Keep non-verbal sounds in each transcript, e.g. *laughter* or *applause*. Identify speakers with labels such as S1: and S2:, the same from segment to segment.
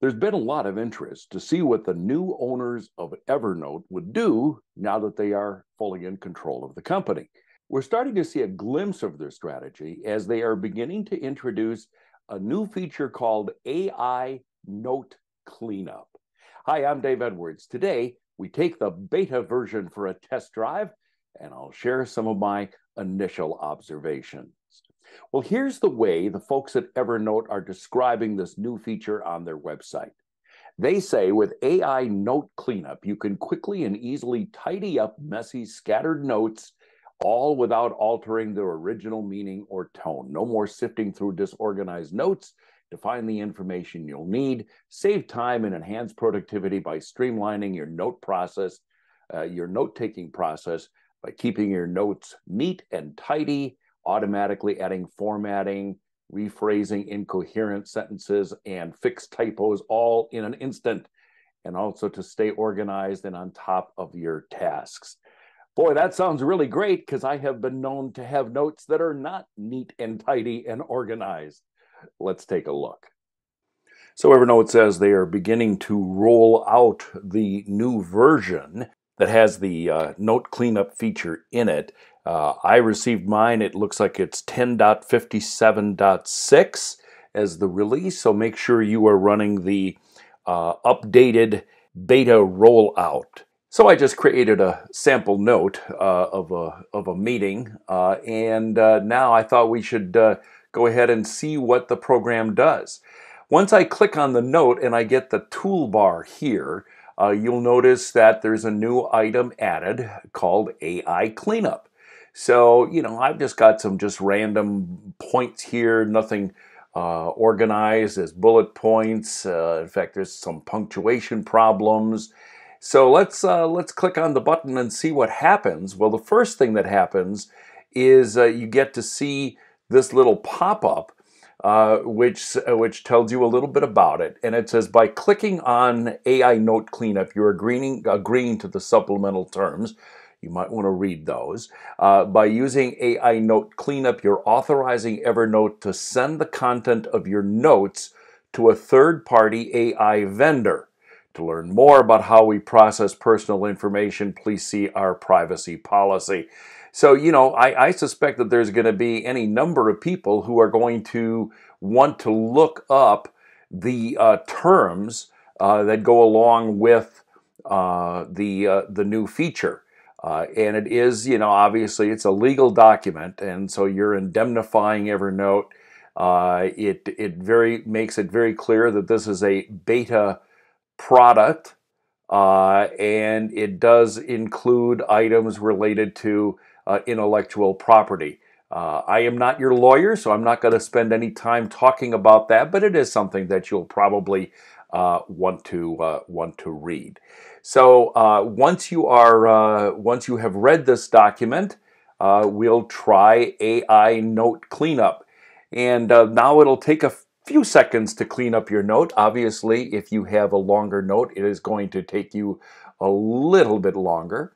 S1: There's been a lot of interest to see what the new owners of Evernote would do now that they are fully in control of the company. We're starting to see a glimpse of their strategy as they are beginning to introduce a new feature called AI Note Cleanup. Hi, I'm Dave Edwards. Today, we take the beta version for a test drive, and I'll share some of my initial observations. Well, here's the way the folks at Evernote are describing this new feature on their website. They say with AI Note Cleanup, you can quickly and easily tidy up messy, scattered notes, all without altering their original meaning or tone. No more sifting through disorganized notes to find the information you'll need. Save time and enhance productivity by streamlining your note process, uh, your note taking process by keeping your notes neat and tidy automatically adding formatting, rephrasing incoherent sentences, and fix typos all in an instant, and also to stay organized and on top of your tasks. Boy, that sounds really great because I have been known to have notes that are not neat and tidy and organized. Let's take a look. So Evernote says they are beginning to roll out the new version that has the uh, note cleanup feature in it. Uh, I received mine. It looks like it's 10.57.6 as the release, so make sure you are running the uh, updated beta rollout. So I just created a sample note uh, of, a, of a meeting, uh, and uh, now I thought we should uh, go ahead and see what the program does. Once I click on the note and I get the toolbar here, you'll notice that there's a new item added called AI Cleanup. So, you know, I've just got some just random points here, nothing uh, organized as bullet points. Uh, in fact, there's some punctuation problems. So let's uh, let's click on the button and see what happens. Well, the first thing that happens is uh, you get to see this little pop-up uh, which uh, which tells you a little bit about it. And it says by clicking on AI Note Cleanup, you're agreeing agreeing to the supplemental terms. You might want to read those. Uh, by using AI Note Cleanup, you're authorizing Evernote to send the content of your notes to a third-party AI vendor. To learn more about how we process personal information, please see our privacy policy. So, you know, I, I suspect that there's going to be any number of people who are going to want to look up the uh, terms uh, that go along with uh, the uh, the new feature. Uh, and it is, you know, obviously it's a legal document, and so you're indemnifying Evernote. Uh, it it very makes it very clear that this is a beta product, and it does include items related to uh, intellectual property. Uh, I am not your lawyer, so I'm not going to spend any time talking about that, but it is something that you'll probably uh, want to uh, want to read. So uh, once you are uh, once you have read this document, we'll try AI note cleanup, and now it'll take a few seconds to clean up your note. Obviously, if you have a longer note, it is going to take you a little bit longer.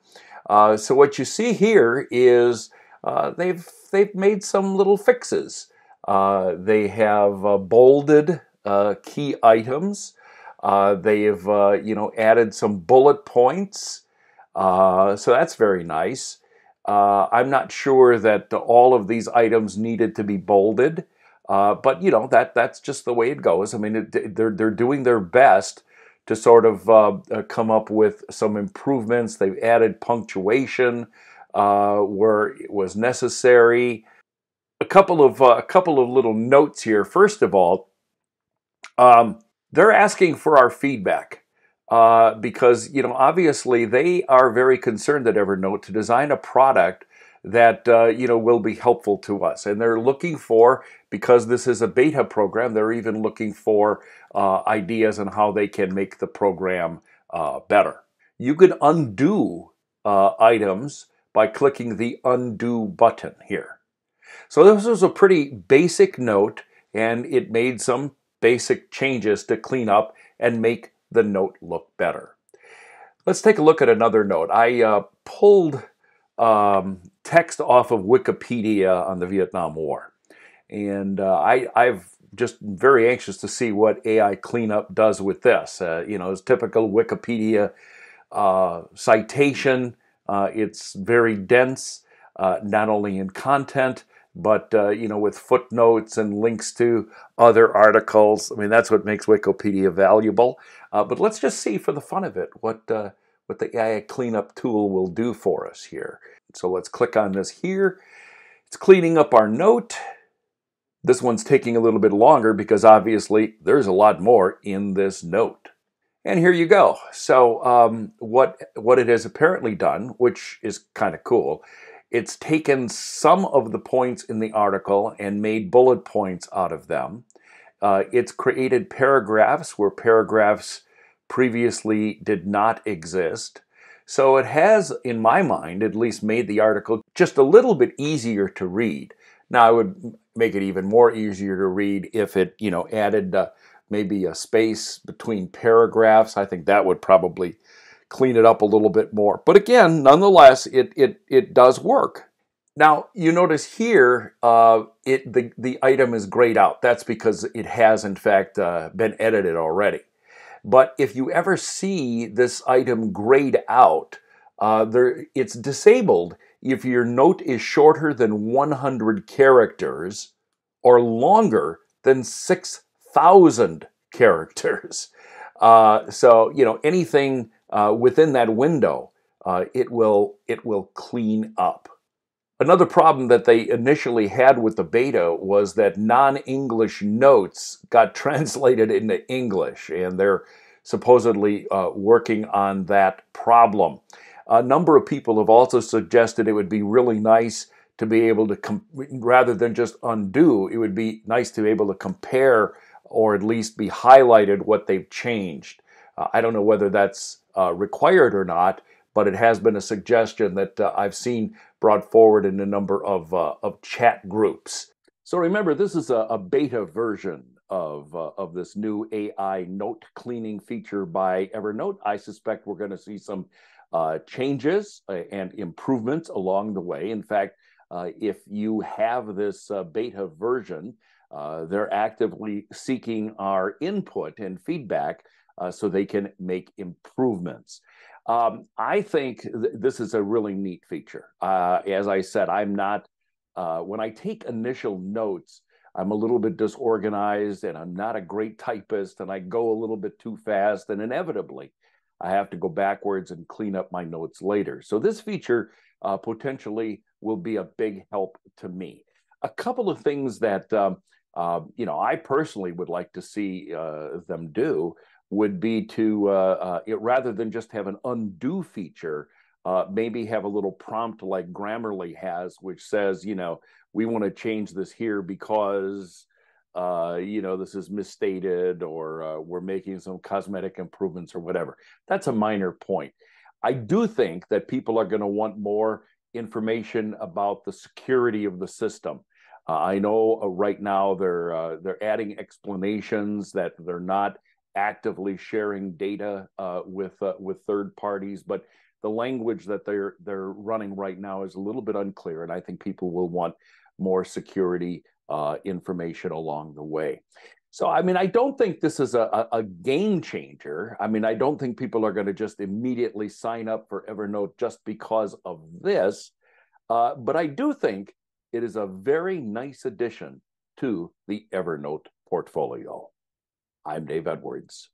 S1: Uh, so what you see here is uh, they've they've made some little fixes. Uh, they have uh, bolded uh, key items. they've you know added some bullet points. so that's very nice. I'm not sure that all of these items needed to be bolded, but you know that that's just the way it goes. I mean, it, they're they're doing their best to sort of uh, uh, come up with some improvements. They've added punctuation uh, where it was necessary. A couple of uh, a couple of little notes here. First of all, um, they're asking for our feedback uh, because you know obviously they are very concerned at Evernote to design a product that uh, you know will be helpful to us. And they're looking for because this is a beta program they're even looking for uh, ideas on how they can make the program uh, better. You can undo uh, items by clicking the undo button here. So this was a pretty basic note and it made some basic changes to clean up and make the note look better. Let's take a look at another note. I uh, pulled um, text off of Wikipedia on the Vietnam War. And uh, I, I've just very anxious to see what AI cleanup does with this. Uh, you know, it's typical Wikipedia uh, citation. Uh, it's very dense, uh, not only in content, but uh, you know, with footnotes and links to other articles. I mean, that's what makes Wikipedia valuable. But let's just see, for the fun of it, what what the AI cleanup tool will do for us here. So let's click on this here. It's cleaning up our note. This one's taking a little bit longer because obviously there's a lot more in this note. And here you go. So um, what what it has apparently done, which is kind of cool, it's taken some of the points in the article and made bullet points out of them. Uh, it's created paragraphs where paragraphs previously did not exist. So it has, in my mind, at least made the article just a little bit easier to read. Now, I would make it even more easier to read if it, you know, added uh, maybe a space between paragraphs. I think that would probably clean it up a little bit more. But again, nonetheless, it it it does work. Now, you notice here, uh, it the the item is grayed out. That's because it has, in fact, uh, been edited already. But if you ever see this item grayed out, uh, there, it's disabled if your note is shorter than 100 characters or longer than 6,000 *laughs* characters. Uh, so, you know, anything uh, within that window, uh, it will it will clean up. Another problem that they initially had with the beta was that non-English notes got *laughs* translated into English, and they're supposedly uh, working on that problem. A number of people have also suggested it would be really nice to be able to, com- rather than just undo, it would be nice to be able to compare or at least be highlighted what they've changed. Uh, I don't know whether that's uh, required or not, but it has been a suggestion that uh, I've seen brought forward in a number of, uh, of chat groups. So remember, this is a, a beta version of, uh, of this new AI note cleaning feature by Evernote. I suspect we're going to see some uh, changes uh, and improvements along the way. In fact, uh, if you have this beta version, they're actively seeking our input and feedback so they can make improvements. Um, I think th- this is a really neat feature. Uh, as I said, I'm not, uh, when I take initial notes, I'm a little bit disorganized and I'm not a great typist and I go a little bit too fast, and inevitably I have to go backwards and clean up my notes later. So, this feature uh, potentially will be a big help to me. A couple of things that um, uh, you know I personally would like to see uh, them do would be to uh, uh, it, rather than just have an undo feature, uh, maybe have a little prompt like Grammarly has, which says, you know, we want to change this here because, uh, you know, this is misstated or uh, we're making some cosmetic improvements or whatever. That's a minor point. I do think that people are going to want more information about the security of the system. Uh, I know right now they're they're adding explanations that they're not actively sharing data uh, with uh, with third parties, but the language that they're they're running right now is a little bit unclear, and I think people will want more security uh, information along the way. So, I mean, I don't think this is a, a, game changer. I mean, I don't think people are going to just immediately sign up for Evernote just because of this. Uh, but I do think it is a very nice addition to the Evernote portfolio. I'm Dave Edwards.